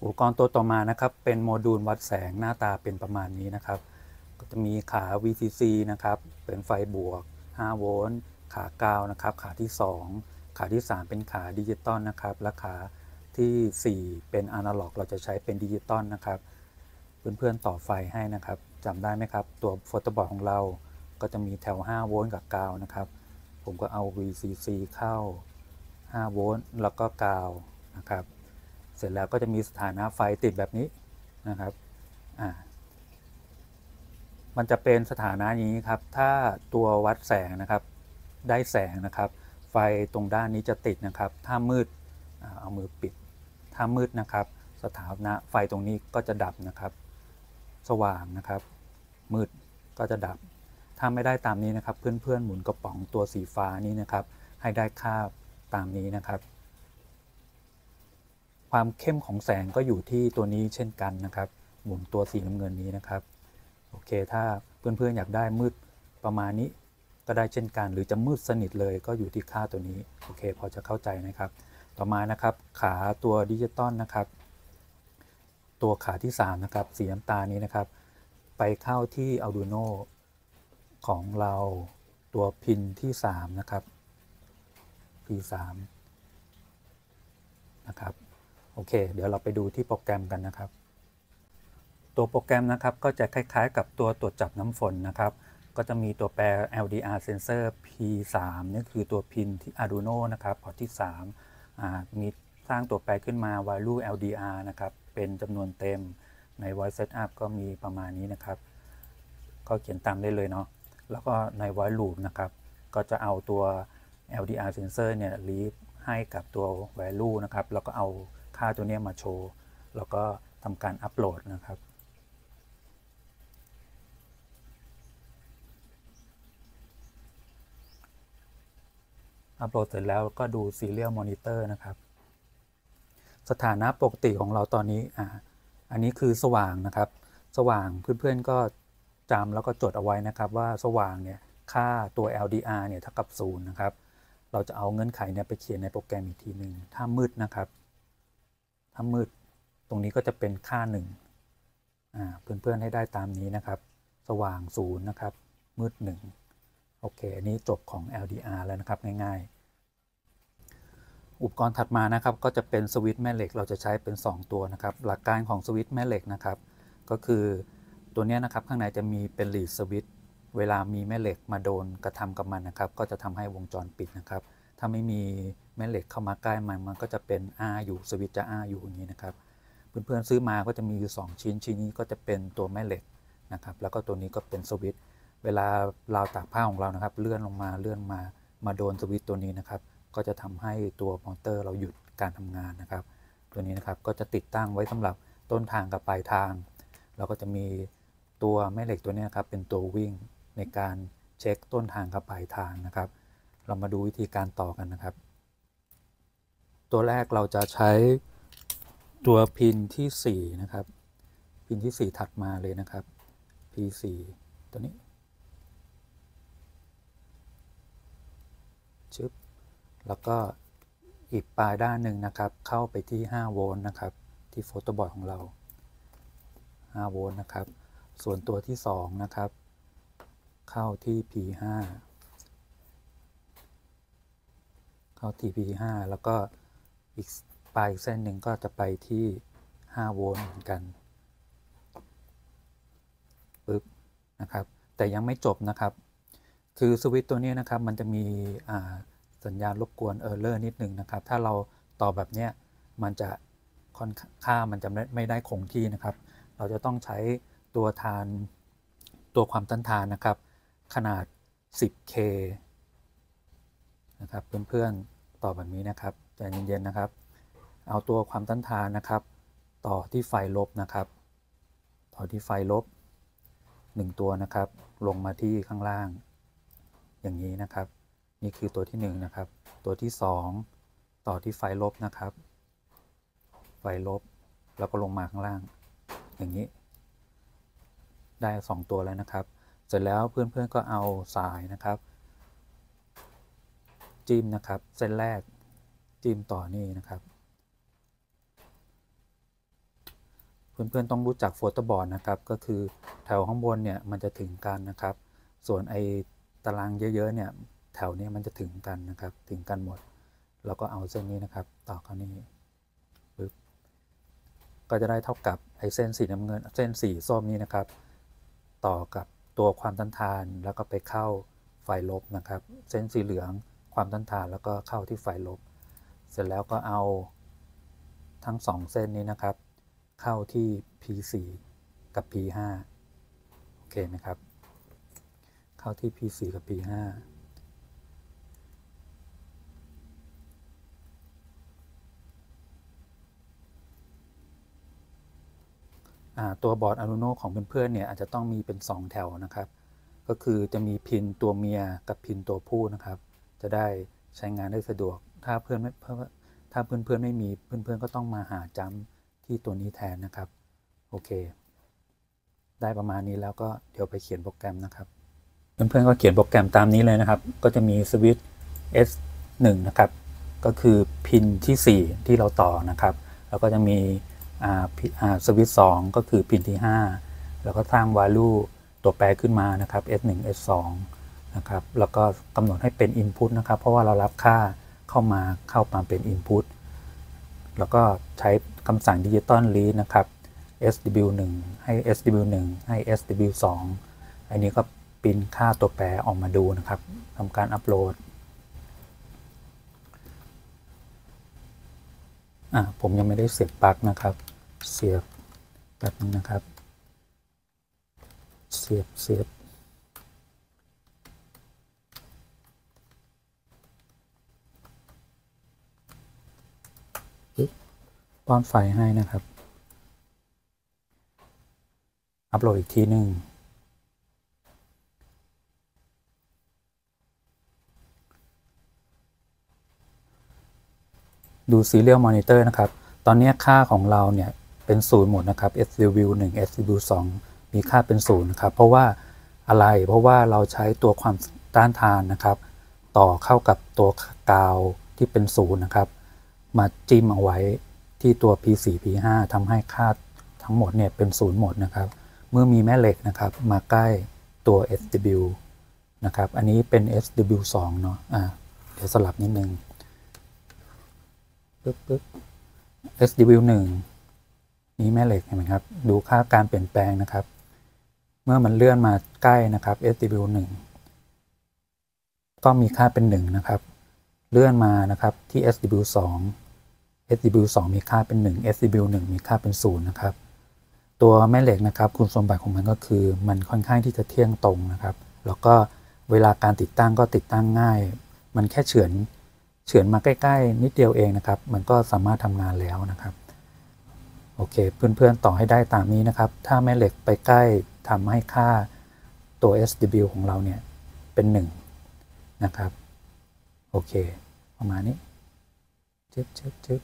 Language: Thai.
อุปกรณ์ตัวต่อมานะครับเป็นโมดูลวัดแสงหน้าตาเป็นประมาณนี้นะครับ ก็จะมีขา VCC นะครับเป็นไฟบวก 5 โวลต์ ขากาวนะครับ ขาที่ 2 ขาที่ 3 เป็นขาดิจิตอลนะครับ และขาที่ 4 เป็นอนาล็อก เราจะใช้เป็นดิจิตอลนะครับ เพื่อนๆต่อไฟให้นะครับจำได้ไหมครับ ตัว protoboard ของเราก็จะมีแถว 5 โวลต์กับกาวนะครับ ผมก็เอา VCC เข้า 5 โวลต์แล้วก็กาวนะครับ เสร็จแล้วก็จะมีสถานะไฟติดแบบนี้นะครับอ่ามันจะเป็นสถานะนี้ครับ ถ้าตัววัดแสงนะครับ ได้แสงนะครับ ไฟตรงด้านนี้จะติดนะครับ ถ้ามืดเอามือปิด ถ้ามืดนะครับ สถานะไฟตรงนี้ก็จะดับนะครับ สว่างนะครับ มืดก็จะดับ ถ้าไม่ได้ตามนี้นะครับ เพื่อนๆหมุนกระป๋องตัวสีฟ้านี้นะครับ ให้ได้ค่าตามนี้นะครับ ความเข้มของแสงก็อยู่ที่ตัวนี้เช่นกันนะครับ หมุนตัวสีน้ำเงินนี้นะครับ โอเค ถ้าเพื่อนๆอยากได้มืดประมาณนี้ก็ได้เช่นกัน หรือจะมืดสนิทเลยก็อยู่ที่ค่าตัวนี้ โอเค พอจะเข้าใจนะครับ ต่อมานะครับ ขาตัวดิจิตอลนะครับ ตัวขาที่ 3 นะครับ สีน้ำตาลนี้นะครับ ไปเข้าที่ Arduino ของเราตัวพินที่ 3 นะครับ P3 นะครับ อเค เดี๋ยวเราไปดูที่โปรแกรมกันนะครับ ตัวโปรแกรมนะครับก็จะคล้ายๆ กับตัวตรวจจับน้ำฝนนะครับ ก็จะมีตัวแปร LDR sensor P3 นี่คือตัวพินที่ Arduino นะครับพอร์ตที่3อ่ามีสร้างตัวแปรขึ้นมา value LDR นะครับเป็นจำนวนเต็มใน voice setup ก็มีประมาณนี้นะครับ ก็เขียนตามได้เลยเนาะแล้วก็ใน voice loop นะครับ ก็จะเอาตัว LDR sensor เนี่ย read ให้กับตัว value นะครับ แล้วก็เอาาตัวนี้มาโชว์ แล้วก็ทำการอัปโหลดนะครับ อัปโหลดเสร็จแล้วก็ดู Serial Monitor นะครับ สถานะปกติของเราตอนนี้อ่าอันนี้คือสว่างนะครับ สว่างเพื่อนๆก็จำแล้วก็จดเอาไว้นะครับว่าสว่างเนี่ยค่าตัว LDR เนี่ยเท่ากับ0นะครับ เราจะเอาเงื่อนไขเนี่ยไปเขียนในโปรแกรมอีกทีหนึ่งถ้ามืดนะครับ ถ้ามืดตรงนี้ก็จะเป็นค่า1อ่าเพื่อนๆให้ได้ตามนี้นะครับ สว่าง0นะครับ มืด 1 โอเค อันนี้จบของ LDR แล้วนะครับง่ายๆ อุปกรณ์ถัดมานะครับก็จะเป็นสวิตช์แม่เหล็กเราจะใช้เป็น 2 ตัวนะครับ หลักการของสวิตช์แม่เหล็กนะครับ ก็คือตัวนี้นะครับข้างในจะมีเป็นหลีดสวิตช์เวลามีแม่เหล็กมาโดนกระทำกับมันนะครับ ก็จะทำให้วงจรปิดนะครับ ถ้าไม่มี ม่เหล็กเข้ามาใกล้มันมันก็จะเป็นอ้าอยู่สวิตช์จะอ้าอยู่อย่างนี้นะครับ เพื่อนๆซื้อมาก็จะมีอยู่ 2 ชิ้นชิ้นนี้ก็จะเป็นตัวแม่เหล็กนะครับ แล้วก็ตัวนี้ก็เป็นสวิตช์เวลาราวตากผ้าของเรานะครับ เลื่อนลงมาเลื่อนมามาโดนสวิตช์ตัวนี้นะครับ ก็จะทำให้ตัวมอเตอร์เราหยุดการทำงานนะครับ ตัวนี้นะครับก็จะติดตั้งไว้สำหรับต้นทางกับปลายทาง เราก็จะมีตัวแม่เหล็กตัวนี้นครับเป็นตัววิ่งในการเช็คต้นทางกับปลายทางนะครับ เรามาดูวิธีการต่อกันนะครับ ตัวแรกเราจะใช้ตัวพินที่ 4 นะครับ พินที่ 4 ถัดมาเลยนะครับ P4 ตัวนี้ชึบแล้วก็อีกปลายด้านหนึ่งนะครับ เข้าไปที่ 5 โวลต์นะครับ ที่โฟโตบอร์ดของเรา 5 โวลต์นะครับ ส่วนตัวที่ 2 นะครับ เข้าที่ P5 เข้าที่ P5 แล้วก็ อีกปลายเส้นหนึ่งก็จะไปที่ 5 โวลต์เหมือนกันปึ๊บนะครับ แต่ยังไม่จบนะครับ คือสวิตตัวนี้นะครับมันจะมีสัญญาณรบกวนเออร์เลอร์นิดนึงนะครับ ถ้าเราต่อแบบนี้มันจะค่อนค่ามันจะไม่ได้คงที่นะครับ เราจะต้องใช้ตัวทานตัวความต้านทานนะครับ ขนาด 10K นะครับเพื่อนๆต่อแบบนี้นะครับ ใจเย็นๆนะครับ เอาตัวความต้านทานนะครับ ต่อที่ไฟลบนะครับ ต่อที่ไฟลบ 1 ตัวนะครับ ลงมาที่ข้างล่าง อย่างนี้นะครับ นี่คือตัวที่1นนะครับ ตัวที่ 2 ต่อที่ไฟลบนะครับ ไฟลบ แล้วก็ลงมาข้างล่าง อย่างนี้ ได้ 2 ตัวแล้วนะครับ เสร็จแล้วเพื่อนๆก็เอาสายนะครับ จิ้มนะครับ เส้นแรก จิ้มต่อนี่นะครับ เพื่อนๆต้องรู้จักโฟโตบอร์ดนะครับ ก็คือแถวข้างบนเนี่ยมันจะถึงกันนะครับ ส่วนไอตารางเยอะๆเนี่ยแถวนี้มันจะถึงกันนะครับถึงกันหมดแล้วก็เอาเส้นนี้นะครับ ต่อเข้านี่ปึ๊บก็จะได้เท่ากับไอเส้นสีน้ำเงิน เส้นสีส้มนี้นะครับ ต่อกับตัวความต้านทานแล้วก็ไปเข้าไฟลบนะครับ เส้นสีเหลืองความต้านทานแล้วก็เข้าที่ไฟลบ เสร็จแล้วก็เอาทั้งสองเส้นนี้นะครับ เข้าที่ P4 กับ P5 โอเคไหมครับ เข้าที่ P4 กับ P5 ตัวบอร์ด Arduino ของเพื่อนๆเนี่ยอาจจะต้องมีเป็น 2 แถวนะครับ ก็คือจะมีพินตัวเมียกับพินตัวผู้นะครับ จะได้ใช้งานได้สะดวก ถ้าเพื่อนไม่ถ้าเพื่อนๆไม่มีเพื่อนๆก็ต้องมาหาจัมที่ตัวนี้แทนนะครับ โอเค ได้ประมาณนี้แล้วก็เดี๋ยวไปเขียนโปรแกรมนะครับ เพื่อนๆก็เขียนโปรแกรมตามนี้เลยนะครับ ก็จะมีสวิตช์ S1 นะครับ ก็คือพินที่ 4 ที่เราต่อนะครับ แล้วก็จะมีสวิตช์2ก็คือพินที่ 5 แล้วก็สร้าง value ตัวแปรขึ้นมานะครับ S1 S2 นะครับ แล้วก็กำหนดให้เป็น input นะครับ เพราะว่าเรารับค่า เข้ามาเข้ามาเป็น input แล้วก็ใช้คำสั่ง digital read นะครับ sw1 ให้ sw1 ให้ sw2 อันนี้ก็ปิ้นค่าตัวแปรออกมาดูนะครับทำการอัปโหลดอะผมยังไม่ได้เสียบปลั๊กนะครับ เสียบแบบนี้นะครับ เสียบเสียบ ป้อนไฟให้นะครับ อัปโหลดอีกทีหนึ่งดู Serial Monitor นะครับ ตอนนี้ค่าของเราเนี่ยเป็นศูนย์หมดนะครับ SW 1 SW 2มีค่าเป็นศูนย์นะครับ เพราะว่าอะไร เพราะว่าเราใช้ตัวความต้านทานนะครับ ต่อเข้ากับตัวกาวที่เป็นศูนย์นะครับ มาจิ้มเอาไว้ ที่ตัว P4 P5 ทำให้ค่าทั้งหมดเนี่ยเป็นศูนย์หมดนะครับ เมื่อมีแม่เหล็กนะครับมาใกล้ตัว SW นะครับ อันนี้เป็น SW2 เนาะอ่าเดี๋ยวสลับนิดนึงปึ๊บปึ๊บ SW1 นี้แม่เหล็กเห็นไหมครับ ดูค่าการเปลี่ยนแปลงนะครับ เมื่อมันเลื่อนมาใกล้นะครับ SW1 ก็มีค่าเป็น 1 นะครับ เลื่อนมานะครับที่ SW2 SW2 มีค่าเป็น 1 SW1 มีค่าเป็น 0 นะครับ ตัวแม่เหล็กนะครับคุณสมบัติของมันก็คือ มันค่อนข้างที่จะเที่ยงตรงนะครับ แล้วก็เวลาการติดตั้งก็ติดตั้งง่าย มันแค่เฉือนเฉือนมาใกล้ ๆ นิดเดียวเองนะครับ มันก็สามารถทำงานแล้วนะครับ โอเค เพื่อนๆ ต่อให้ได้ตามนี้นะครับ ถ้าแม่เหล็กไปใกล้ทำให้ค่าตัว SW ของเราเนี่ยเป็น 1 นะครับ โอเค ประมาณนี้จึ๊บจึ๊บจึ๊บ